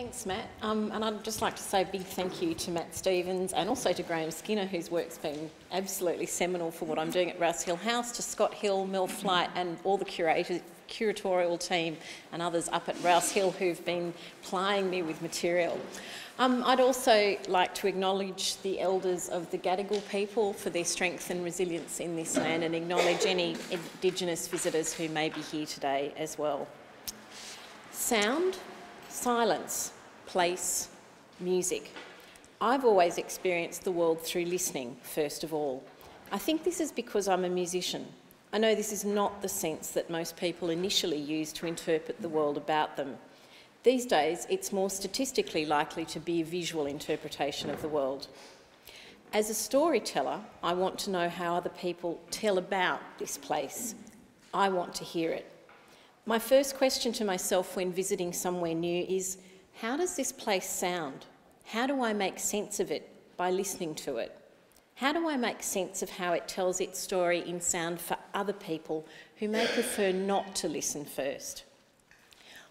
Thanks, Matt. Um, and I'd just like to say a big thank you to Matt Stevens and also to Graeme Skinner, whose work's been absolutely seminal for what I'm doing at Rouse Hill House, to Scott Hill, Mel Flight, and all the curatorial team and others up at Rouse Hill who've been plying me with material. Um, I'd also like to acknowledge the elders of the Gadigal people for their strength and resilience in this land and acknowledge any Indigenous visitors who may be here today as well. Sound, silence, place, music. I've always experienced the world through listening, first of all. I think this is because I'm a musician. I know this is not the sense that most people initially use to interpret the world about them. These days, it's more statistically likely to be a visual interpretation of the world. As a storyteller, I want to know how other people tell about this place. I want to hear it. My first question to myself when visiting somewhere new is how does this place sound? How do I make sense of it by listening to it? How do I make sense of how it tells its story in sound for other people who may prefer not to listen first?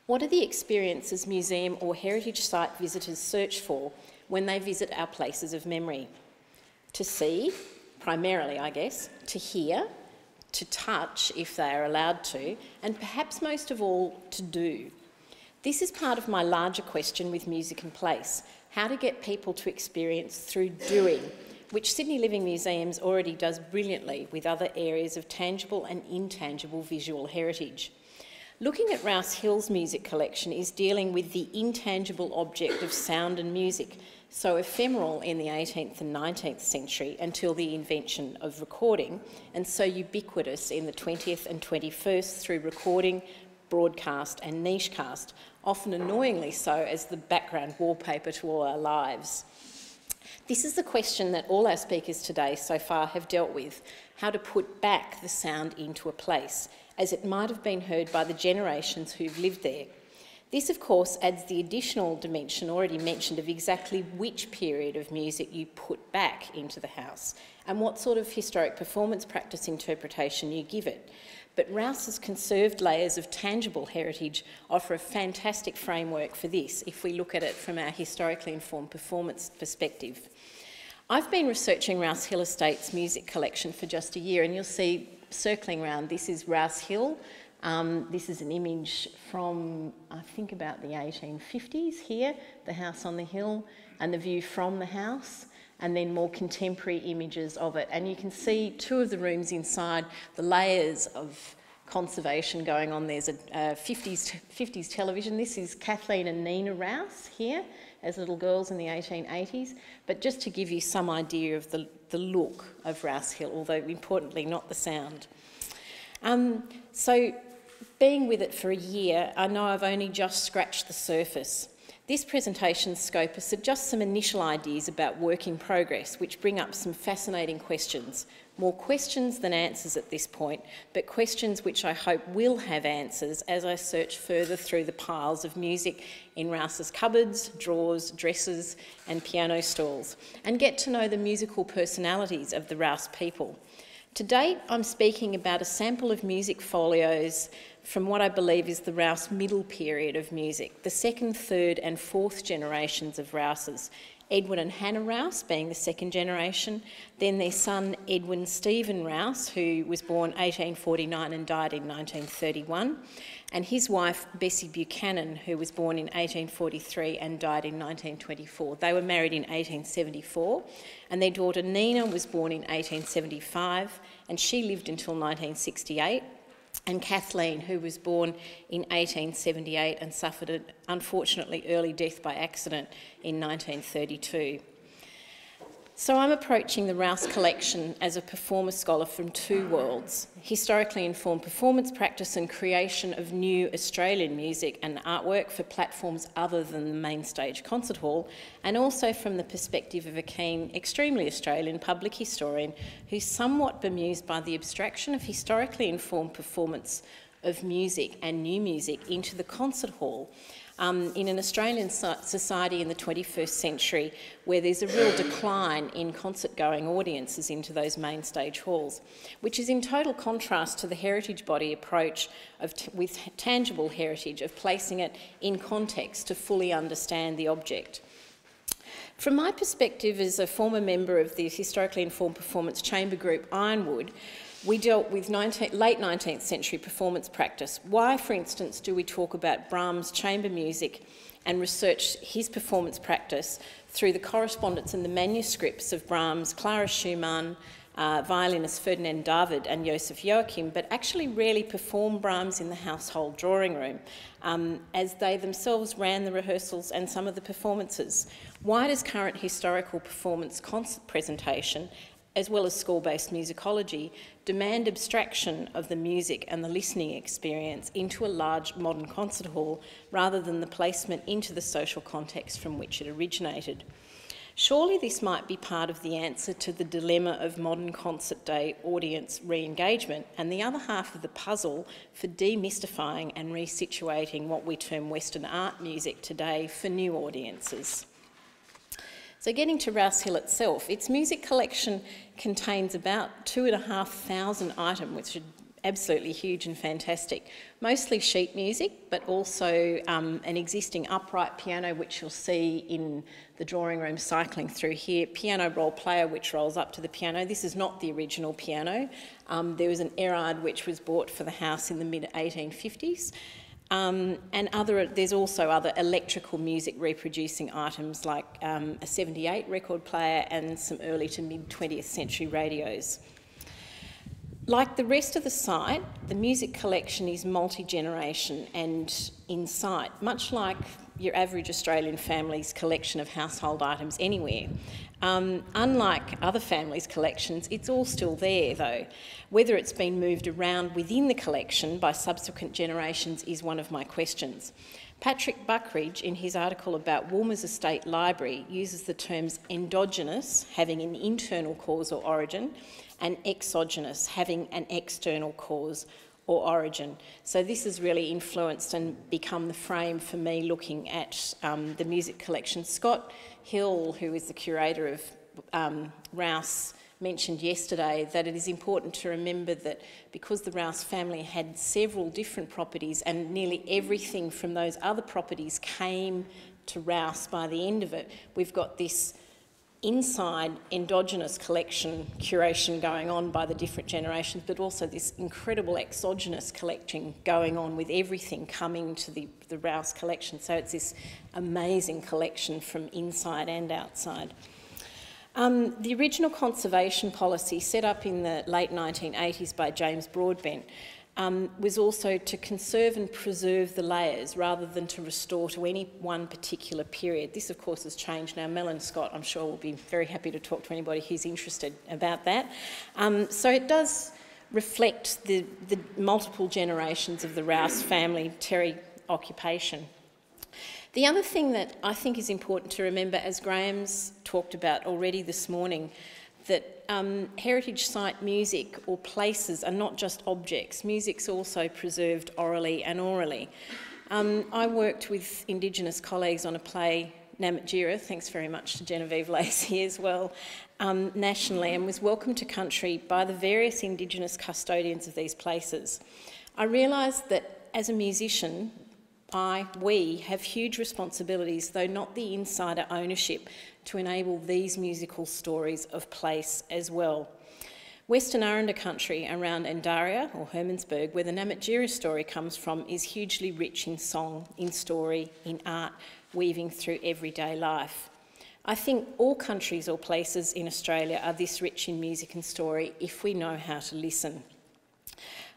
What are the experiences museum or heritage site visitors search for when they visit our places of memory? To see, primarily, I guess, to hear, to touch if they are allowed to, and perhaps most of all, to do. This is part of my larger question with music and place how to get people to experience through doing, which Sydney Living Museums already does brilliantly with other areas of tangible and intangible visual heritage. Looking at Rouse Hill's music collection is dealing with the intangible object of sound and music, so ephemeral in the 18th and 19th century until the invention of recording, and so ubiquitous in the 20th and 21st through recording, broadcast, and nichecast, often annoyingly so as the background wallpaper to all our lives. This is the question that all our speakers today so far have dealt with how to put back the sound into a place as it might have been heard by the generations who've lived there. This, of course, adds the additional dimension already mentioned of exactly which period of music you put back into the house and what sort of historic performance practice interpretation you give it. But Rouse's conserved layers of tangible heritage offer a fantastic framework for this if we look at it from our historically informed performance perspective. I've been researching Rouse Hill Estate's music collection for just a year, and you'll see circling around, this is Rouse Hill. Um, this is an image from, I think, about the 1850s here, the house on the hill, and the view from the house, and then more contemporary images of it. And you can see two of the rooms inside, the layers of conservation going on. There's a, a 50s, 50s television. This is Kathleen and Nina Rouse here as little girls in the 1880s. But just to give you some idea of the, the look of Rouse Hill, although importantly not the sound. Um, so being with it for a year, I know I've only just scratched the surface. This presentation's scope is just some initial ideas about work in progress, which bring up some fascinating questions. More questions than answers at this point, but questions which I hope will have answers as I search further through the piles of music in Rouse's cupboards, drawers, dressers, and piano stalls, and get to know the musical personalities of the Rouse people. To date, I'm speaking about a sample of music folios from what I believe is the Rouse middle period of music, the second, third, and fourth generations of Rouses. Edwin and Hannah Rouse being the second generation, then their son Edwin Stephen Rouse, who was born 1849 and died in 1931, and his wife Bessie Buchanan, who was born in 1843 and died in 1924. They were married in 1874, and their daughter Nina was born in 1875, and she lived until 1968 and Kathleen, who was born in 1878 and suffered an unfortunately early death by accident in 1932. So I'm approaching the Rouse collection as a performer scholar from two worlds, historically informed performance practice and creation of new Australian music and artwork for platforms other than the main stage concert hall, and also from the perspective of a keen, extremely Australian public historian who's somewhat bemused by the abstraction of historically informed performance of music and new music into the concert hall um, in an Australian society in the 21st century where there's a real decline in concert going audiences into those main stage halls, which is in total contrast to the heritage body approach of with tangible heritage of placing it in context to fully understand the object. From my perspective as a former member of the historically informed performance chamber group Ironwood, we dealt with 19, late 19th century performance practice. Why, for instance, do we talk about Brahms' chamber music and research his performance practice through the correspondence and the manuscripts of Brahms, Clara Schumann, uh, violinist Ferdinand David and Joseph Joachim, but actually rarely perform Brahms in the household drawing room, um, as they themselves ran the rehearsals and some of the performances. Why does current historical performance concert presentation as well as school-based musicology, demand abstraction of the music and the listening experience into a large modern concert hall rather than the placement into the social context from which it originated. Surely this might be part of the answer to the dilemma of modern concert day audience re-engagement and the other half of the puzzle for demystifying and resituating what we term Western art music today for new audiences. So getting to Rouse Hill itself, its music collection contains about two and a half thousand items, which are absolutely huge and fantastic. Mostly sheet music, but also um, an existing upright piano, which you'll see in the drawing room cycling through here. Piano roll player, which rolls up to the piano. This is not the original piano. Um, there was an Erard, which was bought for the house in the mid 1850s. Um, and other, there's also other electrical music reproducing items like um, a 78 record player and some early to mid 20th century radios. Like the rest of the site, the music collection is multi-generation and in sight, much like your average Australian family's collection of household items anywhere. Um, unlike other families' collections, it's all still there though. Whether it's been moved around within the collection by subsequent generations is one of my questions. Patrick Buckridge, in his article about Woolmer's Estate Library, uses the terms endogenous, having an internal cause or origin, and exogenous, having an external cause or origin. So this has really influenced and become the frame for me looking at um, the music collection. Scott Hill, who is the curator of um, Rouse, mentioned yesterday that it is important to remember that because the Rouse family had several different properties and nearly everything from those other properties came to Rouse by the end of it, we've got this inside endogenous collection curation going on by the different generations, but also this incredible exogenous collecting going on with everything coming to the, the Rouse collection. So it's this amazing collection from inside and outside. Um, the original conservation policy set up in the late 1980s by James Broadbent um, was also to conserve and preserve the layers rather than to restore to any one particular period. This, of course, has changed now. Melon Scott, I'm sure, will be very happy to talk to anybody who's interested about that. Um, so it does reflect the, the multiple generations of the Rouse family Terry occupation. The other thing that I think is important to remember, as Graeme's talked about already this morning, that um, heritage site music or places are not just objects. Music's also preserved orally and orally. Um, I worked with Indigenous colleagues on a play, Namatjira, thanks very much to Genevieve Lacey as well, um, nationally, and was welcomed to country by the various Indigenous custodians of these places. I realised that as a musician, I, we have huge responsibilities, though not the insider ownership to enable these musical stories of place as well. Western Aranda country around Ntaria or Hermannsburg, where the Namatjira story comes from, is hugely rich in song, in story, in art, weaving through everyday life. I think all countries or places in Australia are this rich in music and story if we know how to listen.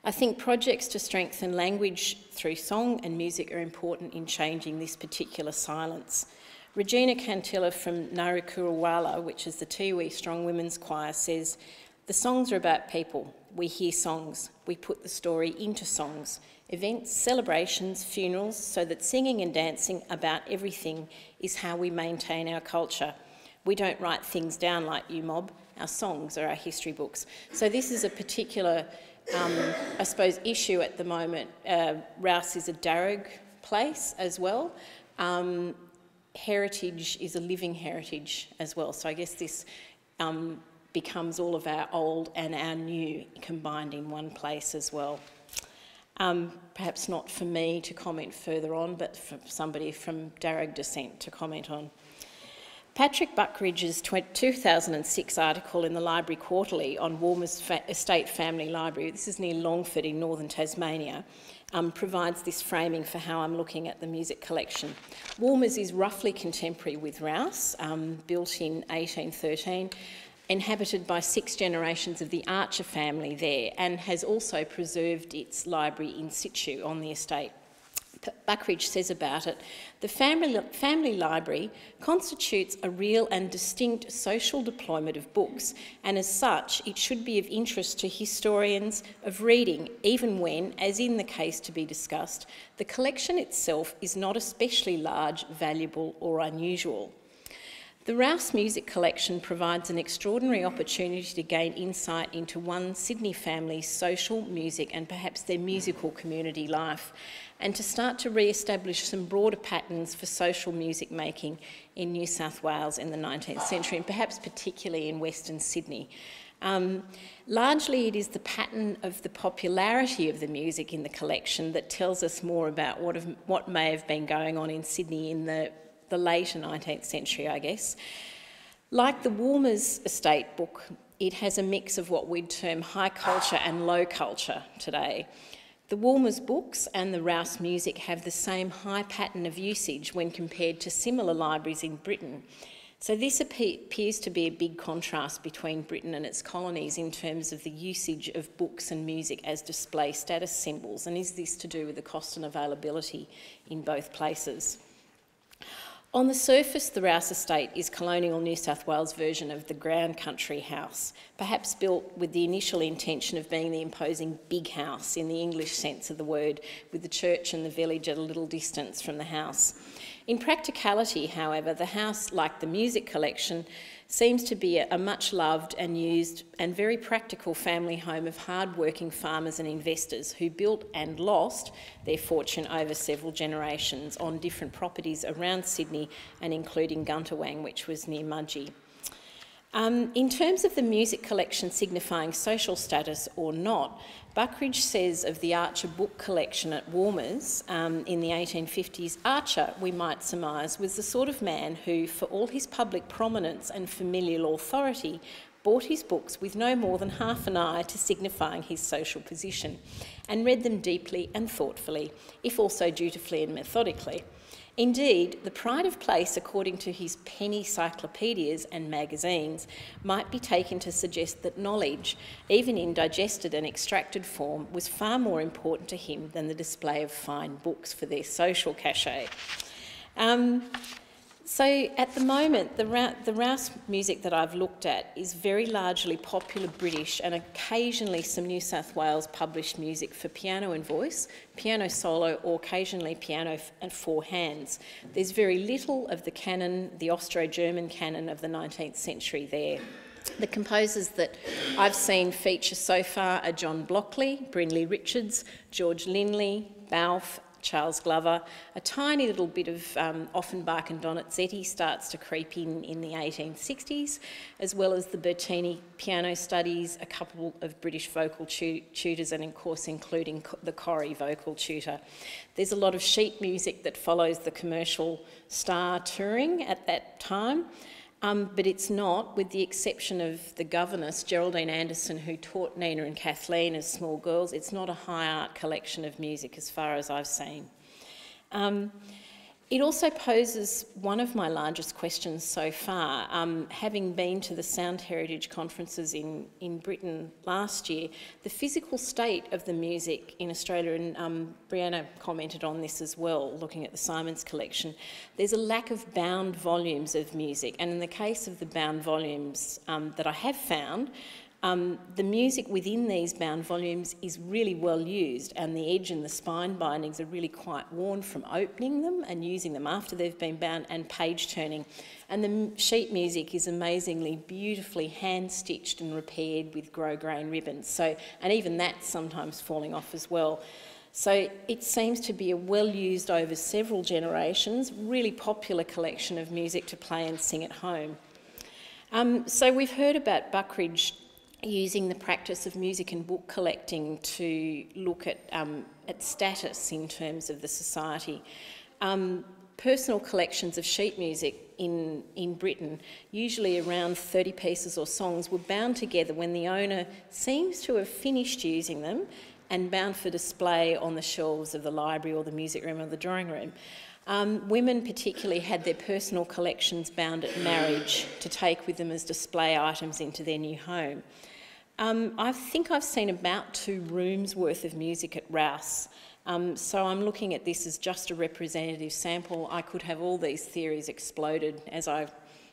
I think projects to strengthen language through song and music are important in changing this particular silence. Regina Kantilla from Ngarukuruwala, which is the Tiwi Strong Women's Choir, says, The songs are about people. We hear songs. We put the story into songs. Events, celebrations, funerals, so that singing and dancing about everything is how we maintain our culture. We don't write things down like you mob. Our songs are our history books. So this is a particular um, I suppose, issue at the moment. Uh, Rouse is a Darug place as well. Um, heritage is a living heritage as well. So I guess this um, becomes all of our old and our new combined in one place as well. Um, perhaps not for me to comment further on, but for somebody from Darug descent to comment on. Patrick Buckridge's 2006 article in the Library Quarterly on Woolmer's fa Estate Family Library, this is near Longford in northern Tasmania, um, provides this framing for how I'm looking at the music collection. Woolmer's is roughly contemporary with Rouse, um, built in 1813, inhabited by six generations of the Archer family there, and has also preserved its library in situ on the estate. Buckridge says about it, the family, family library constitutes a real and distinct social deployment of books, and as such, it should be of interest to historians of reading, even when, as in the case to be discussed, the collection itself is not especially large, valuable, or unusual. The Rouse Music Collection provides an extraordinary opportunity to gain insight into one Sydney family's social, music, and perhaps their musical community life, and to start to re-establish some broader patterns for social music making in New South Wales in the 19th century, and perhaps particularly in Western Sydney. Um, largely, it is the pattern of the popularity of the music in the collection that tells us more about what, have, what may have been going on in Sydney in the, the later 19th century, I guess. Like the Woolmer's estate book, it has a mix of what we'd term high culture and low culture today. The Woolmer's books and the Rouse music have the same high pattern of usage when compared to similar libraries in Britain. So this appears to be a big contrast between Britain and its colonies in terms of the usage of books and music as display status symbols. And is this to do with the cost and availability in both places? On the surface, the Rouse Estate is colonial New South Wales' version of the Grand Country House, perhaps built with the initial intention of being the imposing big house in the English sense of the word, with the church and the village at a little distance from the house. In practicality, however, the house, like the music collection, seems to be a much loved and used and very practical family home of hard-working farmers and investors who built and lost their fortune over several generations on different properties around Sydney and including Guntawang, which was near Mudgee. Um, in terms of the music collection signifying social status or not, Buckridge says of the Archer book collection at Woolmer's um, in the 1850s, Archer, we might surmise, was the sort of man who, for all his public prominence and familial authority, bought his books with no more than half an eye to signifying his social position, and read them deeply and thoughtfully, if also dutifully and methodically. Indeed, the pride of place, according to his penny cyclopedias and magazines, might be taken to suggest that knowledge, even in digested and extracted form, was far more important to him than the display of fine books for their social cachet. Um, so at the moment, the, the Rouse music that I've looked at is very largely popular British and occasionally some New South Wales published music for piano and voice, piano solo, or occasionally piano and four hands. There's very little of the canon, the Austro-German canon of the 19th century there. The composers that I've seen feature so far are John Blockley, Brinley Richards, George Linley, Balfe Charles Glover. A tiny little bit of um, Offenbach and Donizetti starts to creep in in the 1860s, as well as the Bertini piano studies, a couple of British vocal tu tutors, and of course including the Corrie vocal tutor. There's a lot of sheet music that follows the commercial star touring at that time. Um, but it's not, with the exception of the governess, Geraldine Anderson, who taught Nina and Kathleen as small girls, it's not a high art collection of music as far as I've seen. Um, it also poses one of my largest questions so far. Um, having been to the Sound Heritage conferences in, in Britain last year, the physical state of the music in Australia, and um, Brianna commented on this as well, looking at the Simons collection, there's a lack of bound volumes of music. And in the case of the bound volumes um, that I have found, Um, the music within these bound volumes is really well used, and the edge and the spine bindings are really quite worn from opening them and using them after they've been bound and page turning. And the sheet music is amazingly beautifully hand stitched and repaired with grosgrain ribbons. So, and even that's sometimes falling off as well. So it seems to be a well used over several generations, really popular collection of music to play and sing at home. Um, so we've heard about Buckridge using the practice of music and book collecting to look at, um, at status in terms of the society. Um, personal collections of sheet music in, in Britain, usually around 30 pieces or songs, were bound together when the owner seems to have finished using them and bound for display on the shelves of the library or the music room or the drawing room. Um, women particularly had their personal collections bound at marriage to take with them as display items into their new home. Um, I think I've seen about two rooms worth of music at Rouse. Um, so I'm looking at this as just a representative sample. I could have all these theories exploded as I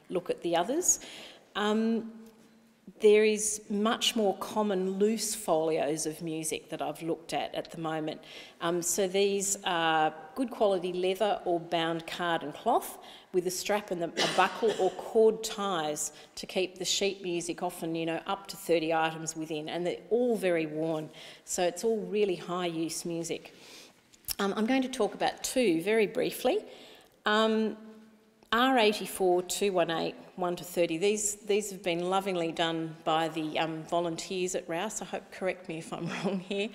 look at the others. Um, there is much more common loose folios of music that I've looked at at the moment. Um, so these are good quality leather or bound card and cloth with a strap and a buckle or cord ties to keep the sheet music often, you know, up to 30 items within and they're all very worn. So it's all really high use music. Um, I'm going to talk about two very briefly. Um, R84 218 1 to 30. These, these have been lovingly done by the um, volunteers at Rouse. I hope, correct me if I'm wrong here.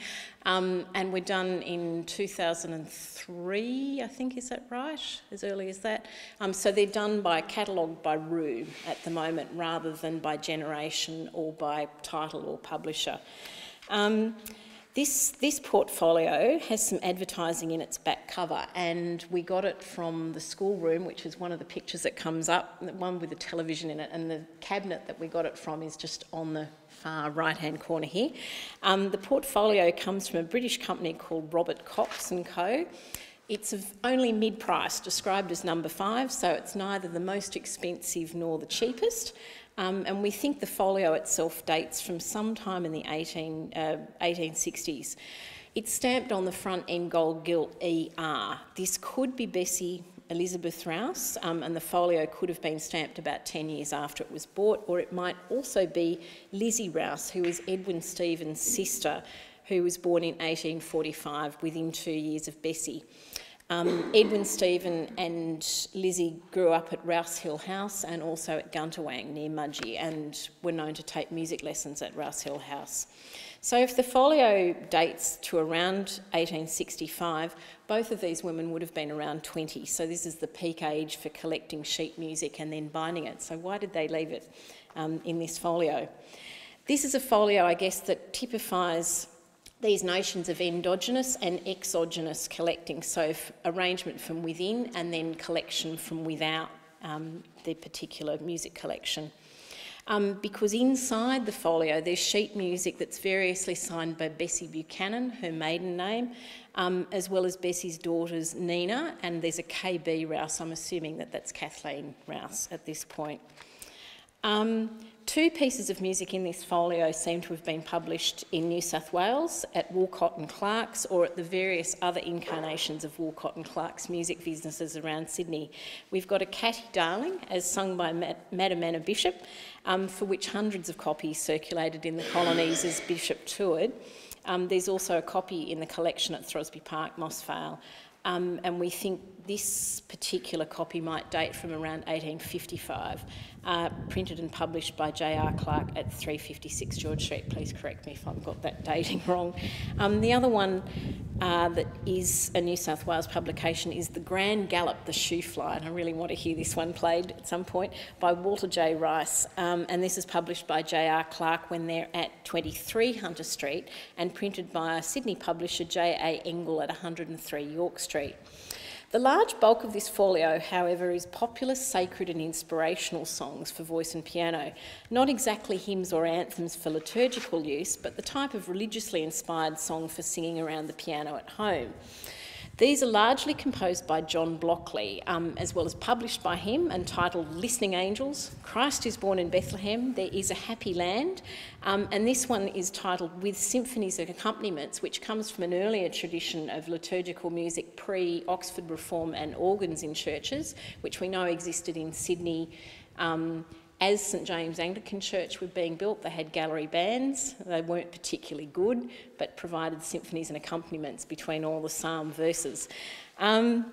Um, and we're done in 2003, I think, is that right? As early as that. Um, so they're done by catalogue by room at the moment rather than by generation or by title or publisher. This, this portfolio has some advertising in its back cover, and we got it from the schoolroom, which is one of the pictures that comes up, the one with the television in it, and the cabinet that we got it from is just on the far right-hand corner here. Um, the portfolio comes from a British company called Robert Cox & Co. It's of only mid-price, described as number five, so it's neither the most expensive nor the cheapest. Um, and we think the folio itself dates from sometime in the 18, uh, 1860s. It's stamped on the front end gold gilt ER. This could be Bessie Elizabeth Rouse, um, and the folio could have been stamped about 10 years after it was bought, or it might also be Lizzie Rouse, who is Edwin Stephen's sister, who was born in 1845 within two years of Bessie. Um, Edwin Stephen and Lizzie grew up at Rouse Hill House and also at Guntawang near Mudgee and were known to take music lessons at Rouse Hill House. So if the folio dates to around 1865, both of these women would have been around 20. So this is the peak age for collecting sheet music and then binding it. So why did they leave it um, in this folio? This is a folio, I guess, that typifies these notions of endogenous and exogenous collecting, so arrangement from within and then collection from without um, the particular music collection. Um, because inside the folio there's sheet music that's variously signed by Bessie Buchanan, her maiden name, um, as well as Bessie's daughters Nina, and there's a KB Rouse, I'm assuming that that's Kathleen Rouse at this point. Um, Two pieces of music in this folio seem to have been published in New South Wales at Woolcott and Clarke's or at the various other incarnations of Woolcott and Clarke's music businesses around Sydney. We've got a Catty Darling, as sung by Madam Anna Bishop, um, for which hundreds of copies circulated in the colonies as Bishop toured. Um, there's also a copy in the collection at Throsby Park, Moss Vale. Um, and we think this particular copy might date from around 1855, uh, printed and published by J.R. Clarke at 356 George Street. Please correct me if I've got that dating wrong. Um, the other one uh, that is a New South Wales publication is The Grand Gallop, the Shoe Fly, and I really want to hear this one played at some point by Walter J. Rice. Um, and this is published by J.R. Clarke when they're at 23 Hunter Street and printed by a Sydney publisher J.A. Engel at 103 York Street. The large bulk of this folio, however, is popular, sacred, and inspirational songs for voice and piano. Not exactly hymns or anthems for liturgical use, but the type of religiously inspired song for singing around the piano at home. These are largely composed by John Blockley, um, as well as published by him entitled Listening Angels, Christ is Born in Bethlehem, There is a Happy Land. Um, and this one is titled With Symphonies and Accompaniments, which comes from an earlier tradition of liturgical music pre Oxford Reform and organs in churches, which we know existed in Sydney. Um, as St James Anglican Church were being built, they had gallery bands. They weren't particularly good, but provided symphonies and accompaniments between all the psalm verses. Um,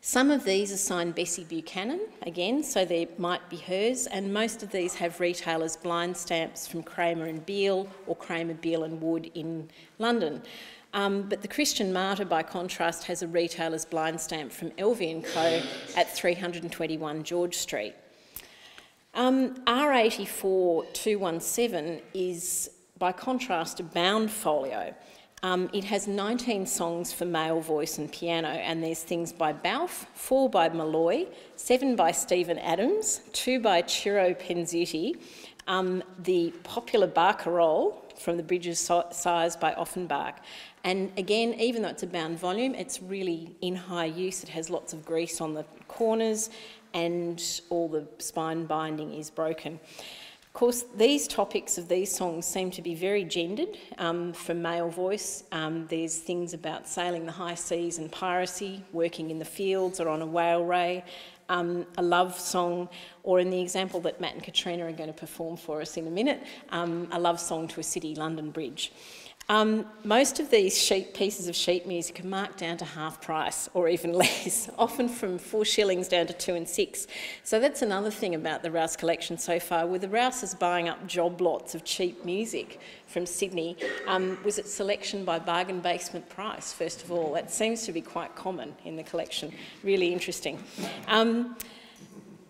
some of these are signed Bessie Buchanan, again, so they might be hers, and most of these have retailers' blind stamps from Cramer and Beale or Cramer, Beale and Wood in London. Um, but the Christian Martyr, by contrast, has a retailer's blind stamp from Elvy & Co at 321 George Street. Um, R84217 is, by contrast, a bound folio. Um, it has 19 songs for male voice and piano, and there's things by Balfe, four by Molloy, seven by Stephen Adams, two by Ciro Pinsuti, um, the popular barcarolle from the Bridges Sighs by Offenbach. And again, even though it's a bound volume, it's really in high use. It has lots of grease on the corners and all the spine binding is broken. Of course, these topics of these songs seem to be very gendered um, for male voice. Um, there's things about sailing the high seas and piracy, working in the fields or on a whale ray, um, a love song, or in the example that Matt and Katrina are going to perform for us in a minute, um, a love song to a city London bridge. Um, most of these sheet pieces of sheet music are marked down to half price or even less, often from four shillings down to two and six. So that's another thing about the Rouse collection so far. where the Rouses buying up job lots of cheap music from Sydney, um, was it selection by bargain basement price, first of all? That seems to be quite common in the collection. Really interesting. Um,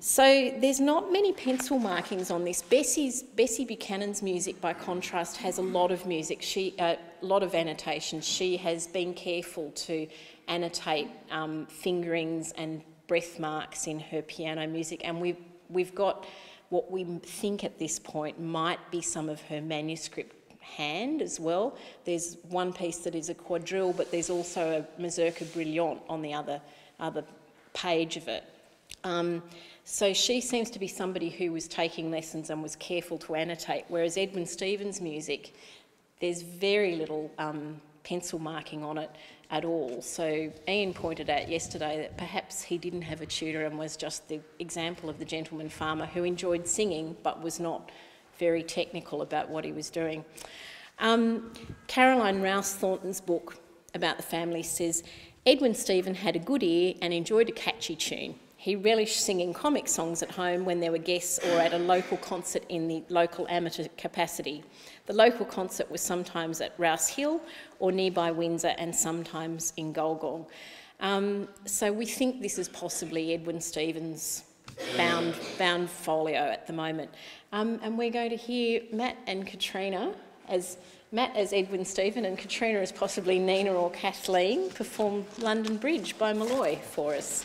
so there's not many pencil markings on this. Bessie's, Bessie Buchanan's music, by contrast, has a lot of music, she, a uh, lot of annotations. She has been careful to annotate um, fingerings and breath marks in her piano music, and we've, we've got what we think at this point might be some of her manuscript hand as well. There's one piece that is a quadrille, but there's also a mazurka brilliant on the other, other page of it. Um, so she seems to be somebody who was taking lessons and was careful to annotate, whereas Edwin Stephen's music, there's very little um, pencil marking on it at all. So Ian pointed out yesterday that perhaps he didn't have a tutor and was just the example of the gentleman farmer who enjoyed singing but was not very technical about what he was doing. Um, Caroline Rouse Thornton's book about the family says Edwin Stephen had a good ear and enjoyed a catchy tune. He relished singing comic songs at home when there were guests or at a local concert in the local amateur capacity. The local concert was sometimes at Rouse Hill or nearby Windsor and sometimes in Gulgong. Um, so we think this is possibly Edwin Stephen's bound, bound folio at the moment. Um, and we're going to hear Matt and Katrina as Matt as Edwin Stephen and Katrina as possibly Nina or Kathleen perform London Bridge by Molloy for us.